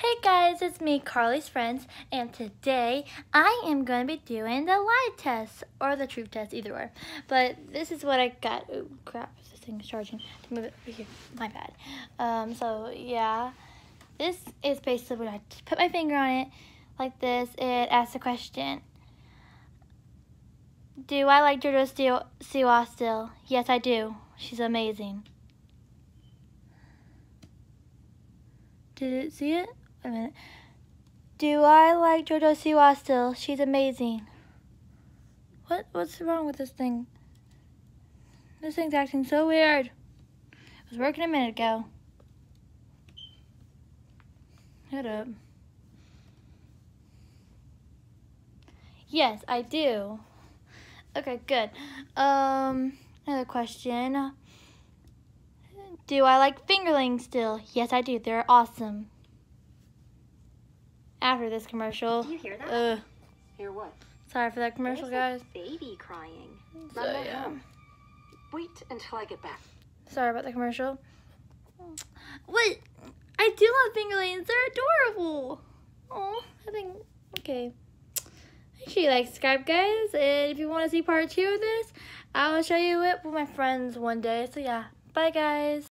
Hey guys, it's me, Carly's Friends, and today I am going to be doing the lie test, or the truth test, either way. But this is what I got. Oh crap, this thing is charging. Move it over here, my bad. Um, so yeah, this is basically when I put my finger on it, like this, it asks a question. Do I like JoJo Siwa still? Yes, I do. She's amazing. Did it see it? A minute. Do I like JoJo Siwa still? She's amazing. What? What's wrong with this thing? This thing's acting so weird. It was working a minute ago. Shut up. Yes, I do. Okay, good. Um, another question. Do I like fingerlings still? Yes, I do. They're awesome. After this commercial. Do you hear that? Uh, hear what? Sorry for that commercial, guys. Baby crying. So, Run yeah. home. Wait until I get back. Sorry about the commercial. What? I do love fingerlings. They're adorable. Oh, I think, okay. Make sure you like, subscribe, guys. And if you want to see part two of this, I will show you it with my friends one day. So, yeah. Bye, guys.